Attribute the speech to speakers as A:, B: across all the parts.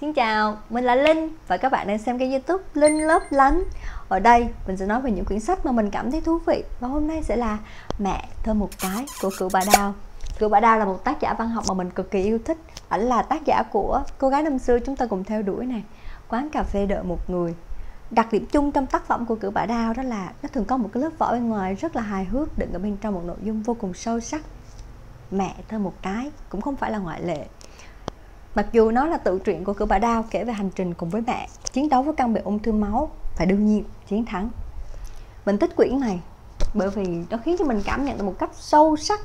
A: Xin chào, mình là Linh và các bạn đang xem kênh youtube Linh Lớp Lánh. Ở đây mình sẽ nói về những quyển sách mà mình cảm thấy thú vị Và hôm nay sẽ là Mẹ thơm một cái của Cựu Bà Đào. Cựu Bà Đào là một tác giả văn học mà mình cực kỳ yêu thích. Ảnh là tác giả của Cô gái năm xưa chúng ta cùng theo đuổi này Quán cà phê đợi một người. Đặc điểm chung trong tác phẩm của Cựu Bà Đào đó là Nó thường có một cái lớp vỏ bên ngoài rất là hài hước Đựng ở bên trong một nội dung vô cùng sâu sắc. Mẹ thơm một cái cũng không phải là ngoại lệ. Mặc dù nó là tự truyện của cửa bà Đao kể về hành trình cùng với mẹ, chiến đấu với căn bệnh ung thư máu và đương nhiên chiến thắng. Mình thích quyển này bởi vì nó khiến cho mình cảm nhận được một cách sâu sắc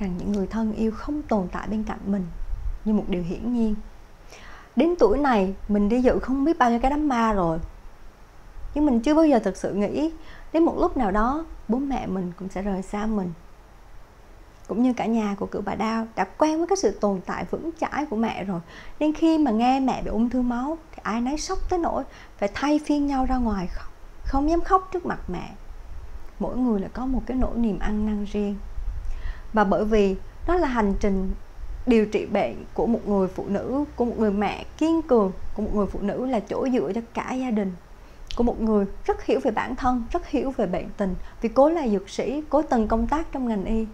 A: rằng những người thân yêu không tồn tại bên cạnh mình như một điều hiển nhiên. Đến tuổi này, mình đi dự không biết bao nhiêu cái đám ma rồi. Nhưng mình chưa bao giờ thực sự nghĩ đến một lúc nào đó bố mẹ mình cũng sẽ rời xa mình cũng như cả nhà của cựu bà Đao đã quen với cái sự tồn tại vững chãi của mẹ rồi. Nên khi mà nghe mẹ bị ung thư máu, thì ai nấy sốc tới nỗi phải thay phiên nhau ra ngoài khóc, không dám khóc trước mặt mẹ. Mỗi người lại có một cái nỗi niềm ăn năn riêng. Và bởi vì đó là hành trình điều trị bệnh của một người phụ nữ, của một người mẹ kiên cường, của một người phụ nữ là chỗ dựa cho cả gia đình. Của một người rất hiểu về bản thân, rất hiểu về bệnh tình, vì cố là dược sĩ, cố từng công tác trong ngành y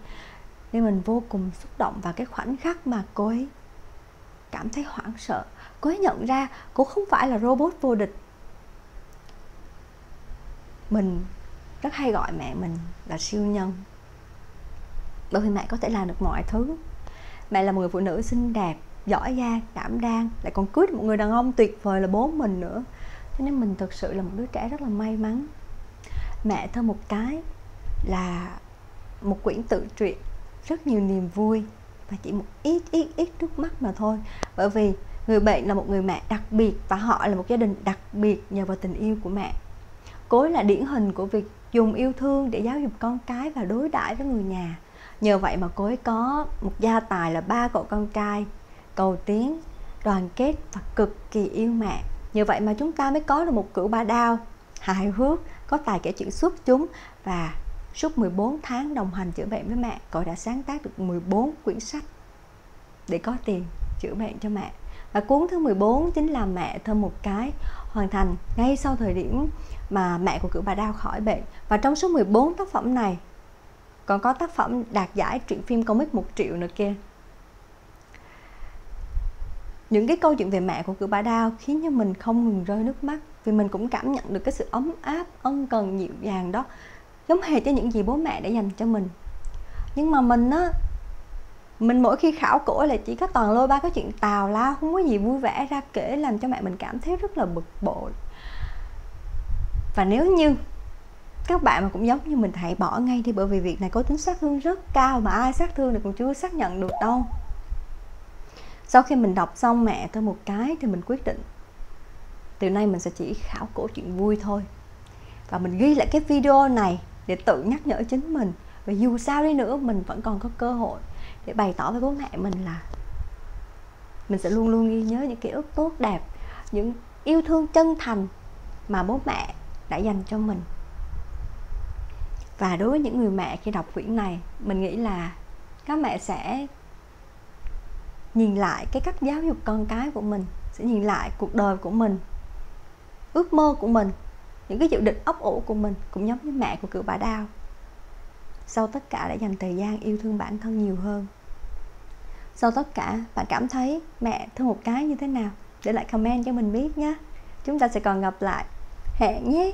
A: nên mình vô cùng xúc động vào cái khoảnh khắc mà cô ấy cảm thấy hoảng sợ. Cô ấy nhận ra cô không phải là robot vô địch. Mình rất hay gọi mẹ mình là siêu nhân. Bởi vì mẹ có thể làm được mọi thứ. Mẹ là một người phụ nữ xinh đẹp, giỏi giang, đảm đang, lại còn cưới được một người đàn ông tuyệt vời là bố mình nữa. Cho nên mình thực sự là một đứa trẻ rất là may mắn. Mẹ thơ một cái là một quyển tự truyện rất nhiều niềm vui và chỉ một ít ít ít nước mắt mà thôi. Bởi vì người bệnh là một người mẹ đặc biệt và họ là một gia đình đặc biệt nhờ vào tình yêu của mẹ. Cối là điển hình của việc dùng yêu thương để giáo dục con cái và đối đãi với người nhà. Nhờ vậy mà cối có một gia tài là ba cậu con trai, cầu tiến, đoàn kết và cực kỳ yêu mẹ. Nhờ vậy mà chúng ta mới có được một cửu ba đao hài hước, có tài kể chuyện xuất chúng và Suốt 14 tháng đồng hành chữa bệnh với mẹ, cậu đã sáng tác được 14 quyển sách để có tiền chữa bệnh cho mẹ. Và cuốn thứ 14 chính là Mẹ thơm một cái hoàn thành ngay sau thời điểm mà mẹ của cựu bà đau khỏi bệnh. Và trong số 14 tác phẩm này còn có tác phẩm đạt giải truyện phim comic 1 triệu nữa kia. Những cái câu chuyện về mẹ của cựu bà đau khiến cho mình không ngừng rơi nước mắt vì mình cũng cảm nhận được cái sự ấm áp, ân cần, dịu dàng đó giống hệt cho những gì bố mẹ đã dành cho mình. Nhưng mà mình á, mình mỗi khi khảo cổ là chỉ có toàn lôi ba cái chuyện tào lao, không có gì vui vẻ ra kể làm cho mẹ mình cảm thấy rất là bực bội. Và nếu như các bạn mà cũng giống như mình hãy bỏ ngay đi, bởi vì việc này có tính sát thương rất cao mà ai sát thương thì cũng chưa xác nhận được đâu. Sau khi mình đọc xong mẹ tôi một cái thì mình quyết định, từ nay mình sẽ chỉ khảo cổ chuyện vui thôi. Và mình ghi lại cái video này để tự nhắc nhở chính mình. Và dù sao đi nữa, mình vẫn còn có cơ hội để bày tỏ với bố mẹ mình là mình sẽ luôn luôn ghi nhớ những ký ức tốt đẹp, những yêu thương chân thành mà bố mẹ đã dành cho mình. Và đối với những người mẹ khi đọc quyển này, mình nghĩ là các mẹ sẽ nhìn lại cái cách giáo dục con cái của mình, sẽ nhìn lại cuộc đời của mình, ước mơ của mình những cái dự định ấp ủ của mình cũng giống như mẹ của cựu bà đao. Sau tất cả đã dành thời gian yêu thương bản thân nhiều hơn. Sau tất cả, bạn cảm thấy mẹ thương một cái như thế nào? Để lại comment cho mình biết nhé. Chúng ta sẽ còn gặp lại. Hẹn nhé!